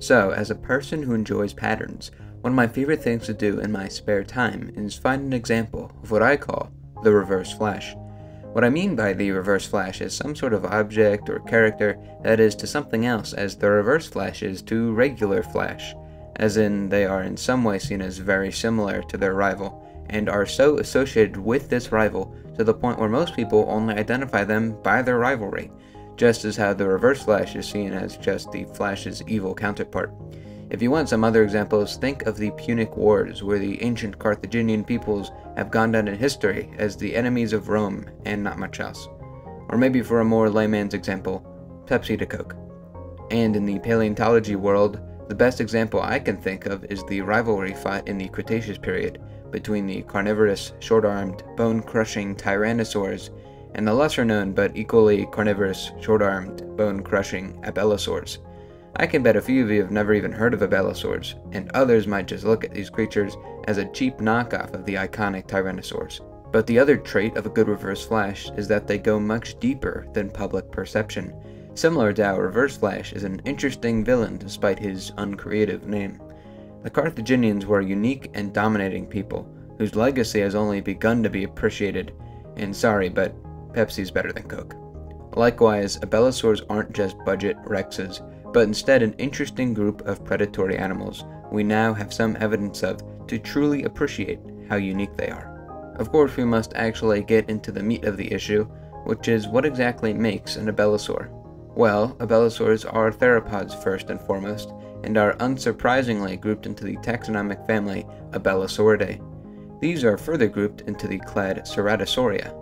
So, as a person who enjoys patterns, one of my favorite things to do in my spare time is find an example of what I call the reverse flash. What I mean by the reverse flash is some sort of object or character that is to something else as the reverse flash is to regular flash, as in they are in some way seen as very similar to their rival, and are so associated with this rival to the point where most people only identify them by their rivalry, just as how the Reverse Flash is seen as just the Flash's evil counterpart. If you want some other examples, think of the Punic Wars, where the ancient Carthaginian peoples have gone down in history as the enemies of Rome and not much else. Or maybe for a more layman's example, Pepsi to Coke. And in the paleontology world, the best example I can think of is the rivalry fought in the Cretaceous period between the carnivorous, short armed, bone crushing tyrannosaurs and the lesser known but equally carnivorous, short armed, bone crushing abelisaurs. I can bet a few of you have never even heard of abelisaurs, and others might just look at these creatures as a cheap knockoff of the iconic tyrannosaurs. But the other trait of a good reverse flash is that they go much deeper than public perception, similar to how Reverse Flash is an interesting villain despite his uncreative name. The Carthaginians were a unique and dominating people, whose legacy has only begun to be appreciated, and sorry, but Pepsi's better than Coke. Likewise, abelisaurs aren't just budget rexes, but instead an interesting group of predatory animals we now have some evidence of to truly appreciate how unique they are. Of course, we must actually get into the meat of the issue, which is what exactly makes an abelisaur. Well, abelisaurs are theropods first and foremost, and are unsurprisingly grouped into the taxonomic family Abelisauridae. These are further grouped into the clade Ceratosauria.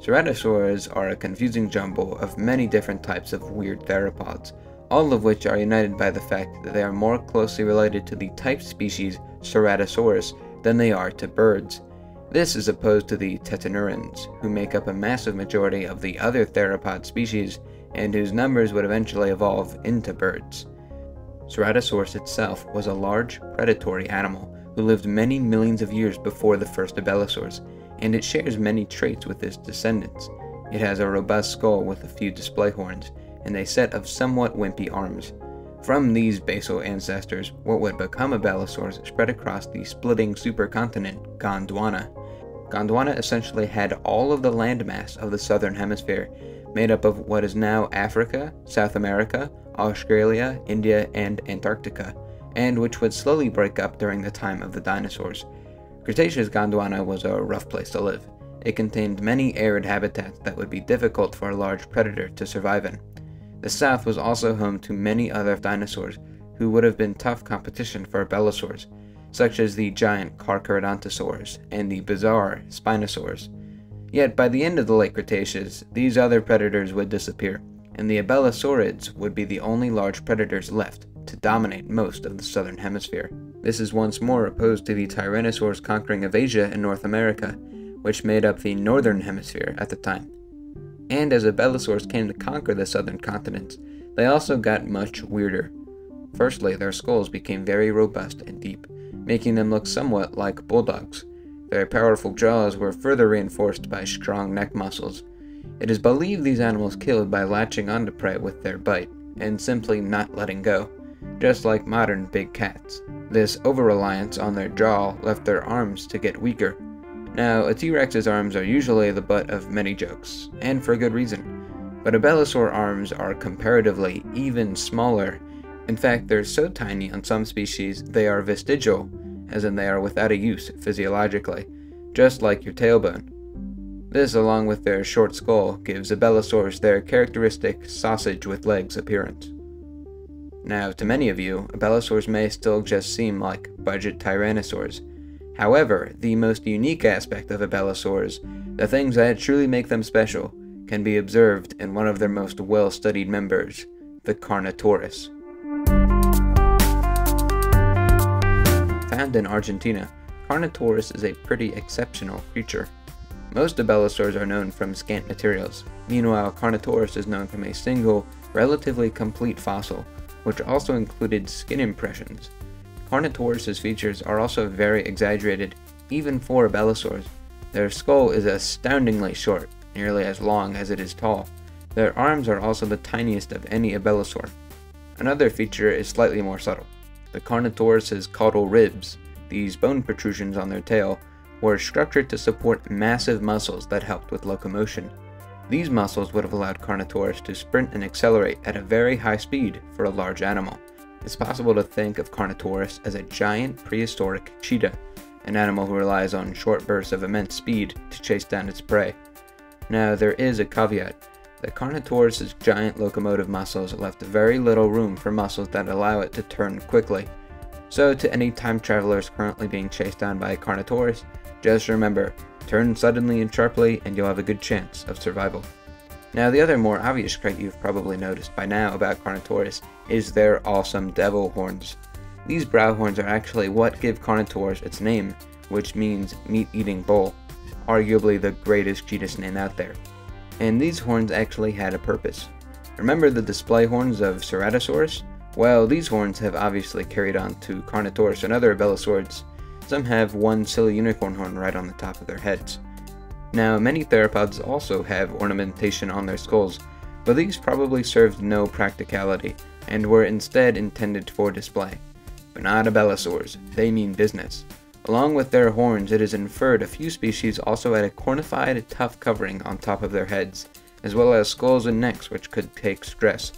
Ceratosaurs are a confusing jumble of many different types of weird theropods, all of which are united by the fact that they are more closely related to the type species Ceratosaurus than they are to birds. This is opposed to the tetanurans, who make up a massive majority of the other theropod species and whose numbers would eventually evolve into birds. Ceratosaurus itself was a large, predatory animal who lived many millions of years before the first abelisaurs, and it shares many traits with its descendants. It has a robust skull with a few display horns, and a set of somewhat wimpy arms. From these basal ancestors, what would become of abelisaurs spread across the splitting supercontinent Gondwana. Gondwana essentially had all of the landmass of the southern hemisphere, made up of what is now Africa, South America, Australia, India, and Antarctica, and which would slowly break up during the time of the dinosaurs. Cretaceous Gondwana was a rough place to live. It contained many arid habitats that would be difficult for a large predator to survive in. The south was also home to many other dinosaurs who would have been tough competition for abelisaurs, such as the giant Carcharodontosaurs and the bizarre Spinosaurs. Yet by the end of the late Cretaceous, these other predators would disappear, and the abelisaurids would be the only large predators left to dominate most of the southern hemisphere. This is once more opposed to the tyrannosaurs conquering of Asia and North America, which made up the northern hemisphere at the time. And as abelisaurs came to conquer the southern continents, they also got much weirder. Firstly, their skulls became very robust and deep, making them look somewhat like bulldogs. Their powerful jaws were further reinforced by strong neck muscles. It is believed these animals killed by latching onto prey with their bite, and simply not letting go, just like modern big cats. This over-reliance on their jaw left their arms to get weaker. Now, a T-Rex's arms are usually the butt of many jokes, and for good reason. But a abelisaur arms are comparatively even smaller. In fact, they're so tiny on some species they are vestigial, as in they are without a use physiologically, just like your tailbone. This, along with their short skull, gives abelisaurs their characteristic sausage with legs appearance. Now, to many of you, abelisaurs may still just seem like budget tyrannosaurs. However, the most unique aspect of abelisaurs, the things that truly make them special, can be observed in one of their most well-studied members, the Carnotaurus. Found in Argentina, Carnotaurus is a pretty exceptional creature. Most abelisaurs are known from scant materials, meanwhile Carnotaurus is known from a single, relatively complete fossil, which also included skin impressions. Carnotaurus's features are also very exaggerated, even for abelisaurs. Their skull is astoundingly short, nearly as long as it is tall. Their arms are also the tiniest of any abelisaur. Another feature is slightly more subtle. The Carnotaurus's caudal ribs, these bone protrusions on their tail, were structured to support massive muscles that helped with locomotion. These muscles would have allowed Carnotaurus to sprint and accelerate at a very high speed for a large animal. It's possible to think of Carnotaurus as a giant prehistoric cheetah, an animal who relies on short bursts of immense speed to chase down its prey. Now, there is a caveat. The Carnotaurus's giant locomotive muscles left very little room for muscles that allow it to turn quickly. So, to any time travelers currently being chased down by a Carnotaurus, just remember, turn suddenly and sharply and you'll have a good chance of survival. Now the other more obvious trait you've probably noticed by now about Carnotaurus is their awesome devil horns. These brow horns are actually what give Carnotaurus its name, which means meat-eating bull, arguably the greatest genus name out there. And these horns actually had a purpose. Remember the display horns of Ceratosaurus? Well, these horns have obviously carried on to Carnotaurus and other abelisaurs, some have one silly unicorn horn right on the top of their heads. Now, many theropods also have ornamentation on their skulls, but these probably served no practicality and were instead intended for display. But not abelisaurs, they mean business. Along with their horns, it is inferred a few species also had a cornified, tough covering on top of their heads, as well as skulls and necks which could take stress.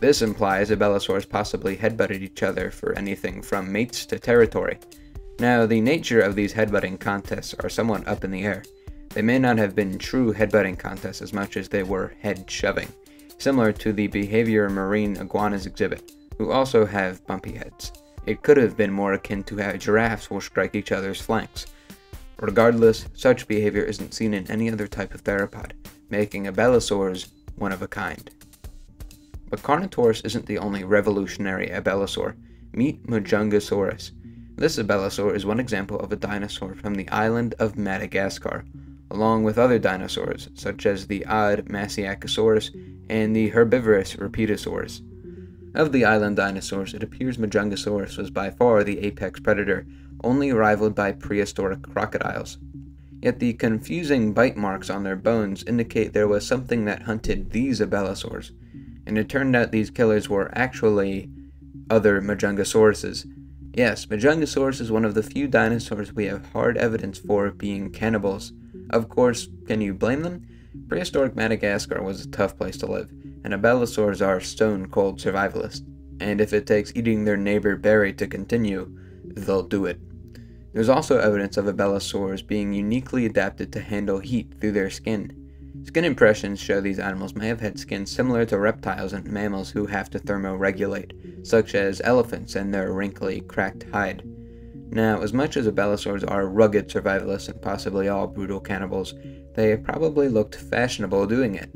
This implies abelisaurs possibly headbutted each other for anything from mates to territory, now, the nature of these headbutting contests are somewhat up in the air. They may not have been true headbutting contests as much as they were head shoving, similar to the behavior marine iguanas exhibit, who also have bumpy heads. It could have been more akin to how giraffes will strike each other's flanks. Regardless, such behavior isn't seen in any other type of theropod, making abelisaurs one of a kind. But Carnotaurus isn't the only revolutionary abelisaur. Meet Majungasaurus, this abelisaur is one example of a dinosaur from the island of Madagascar, along with other dinosaurs such as the odd Masiakasaurus and the herbivorous Rapetosaurus. Of the island dinosaurs, it appears Majungasaurus was by far the apex predator, only rivaled by prehistoric crocodiles. Yet the confusing bite marks on their bones indicate there was something that hunted these abelisaurs, and it turned out these killers were actually other Majungasauruses, Yes, Majungasaurus is one of the few dinosaurs we have hard evidence for being cannibals. Of course, can you blame them? Prehistoric Madagascar was a tough place to live, and abelisaurs are stone cold survivalists. And if it takes eating their neighbor berry to continue, they'll do it. There's also evidence of abelisaurs being uniquely adapted to handle heat through their skin. Skin impressions show these animals may have had skin similar to reptiles and mammals who have to thermoregulate, such as elephants and their wrinkly, cracked hide. Now, as much as abelisaurs are rugged survivalists and possibly all brutal cannibals, they probably looked fashionable doing it.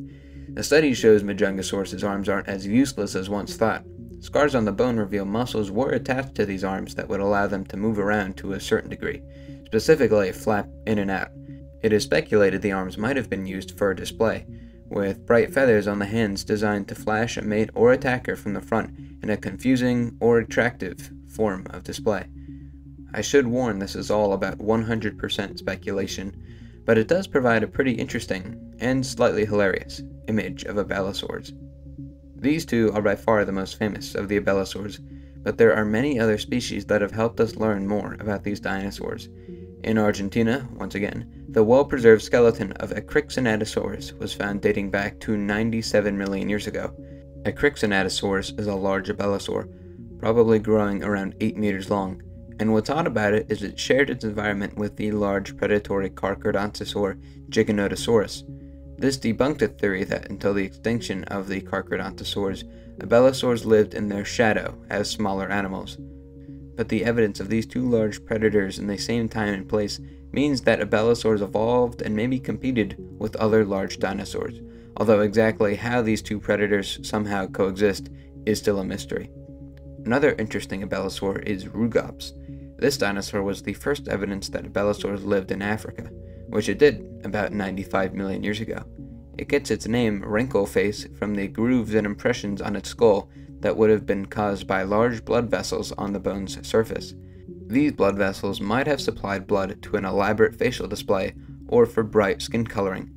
A study shows Majungasaurus' arms aren't as useless as once thought. Scars on the bone reveal muscles were attached to these arms that would allow them to move around to a certain degree, specifically flap in and out. It is speculated the arms might have been used for display, with bright feathers on the hands designed to flash a mate or attacker from the front in a confusing or attractive form of display. I should warn this is all about 100% speculation, but it does provide a pretty interesting, and slightly hilarious, image of abelisaurs. These two are by far the most famous of the abelisaurs, but there are many other species that have helped us learn more about these dinosaurs, in Argentina, once again, the well preserved skeleton of Ekrixinatosaurus was found dating back to 97 million years ago. Ekrixinatosaurus is a large abelisaur, probably growing around 8 meters long, and what's odd about it is it shared its environment with the large predatory Carcharodontosaur Giganotosaurus. This debunked a theory that until the extinction of the Carcharodontosaurs, abelisaurs lived in their shadow as smaller animals but the evidence of these two large predators in the same time and place means that abelisaurs evolved and maybe competed with other large dinosaurs, although exactly how these two predators somehow coexist is still a mystery. Another interesting abelisaur is Rugops. This dinosaur was the first evidence that abelisaurs lived in Africa, which it did about 95 million years ago. It gets its name, wrinkle face, from the grooves and impressions on its skull that would have been caused by large blood vessels on the bone's surface. These blood vessels might have supplied blood to an elaborate facial display or for bright skin coloring.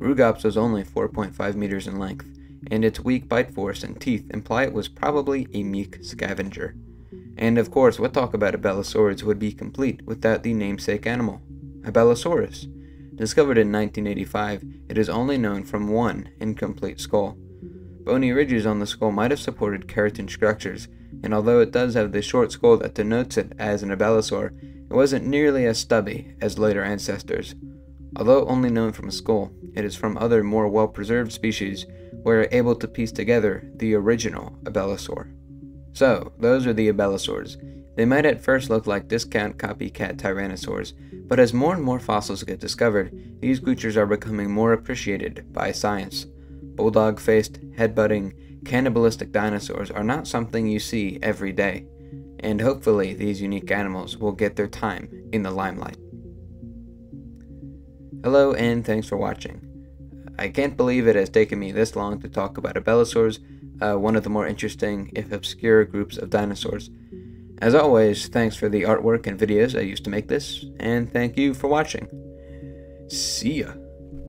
Rugops was only 4.5 meters in length, and its weak bite force and teeth imply it was probably a meek scavenger. And of course, what talk about Abelisaurs would be complete without the namesake animal, Abelisaurus. Discovered in 1985, it is only known from one incomplete skull. Bony ridges on the skull might have supported keratin structures, and although it does have the short skull that denotes it as an Abelisaur, it wasn't nearly as stubby as later ancestors. Although only known from a skull, it is from other more well preserved species were able to piece together the original Abelisaur. So, those are the Abelisaurs. They might at first look like discount copycat tyrannosaurs, but as more and more fossils get discovered, these creatures are becoming more appreciated by science. Bulldog faced, headbutting, cannibalistic dinosaurs are not something you see every day, and hopefully these unique animals will get their time in the limelight. Hello, and thanks for watching. I can't believe it has taken me this long to talk about Abelisaurs, uh, one of the more interesting, if obscure, groups of dinosaurs. As always, thanks for the artwork and videos I used to make this, and thank you for watching. See ya.